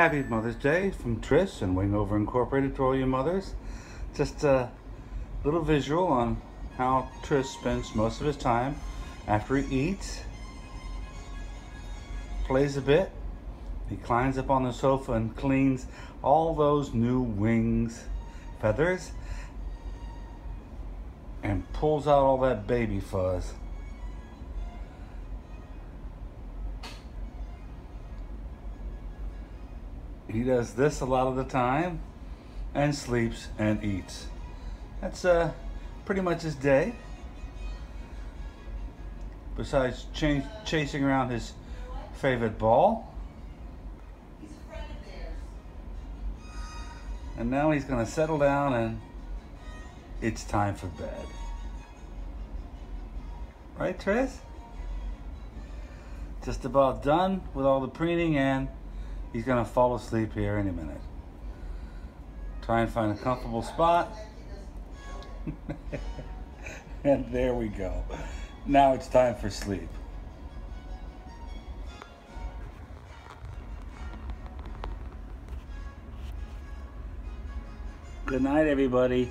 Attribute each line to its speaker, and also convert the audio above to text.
Speaker 1: Happy Mother's Day from Trish and Wingover Incorporated to all you mothers. Just a little visual on how Trish spends most of his time after he eats. Plays a bit. He climbs up on the sofa and cleans all those new wings, feathers, and pulls out all that baby fuzz. He does this a lot of the time and sleeps and eats. That's uh, pretty much his day. Besides ch chasing around his favorite ball. And now he's going to settle down and it's time for bed. Right, Tris? Just about done with all the preening and He's gonna fall asleep here any minute. Try and find a comfortable spot. and there we go. Now it's time for sleep. Good night, everybody.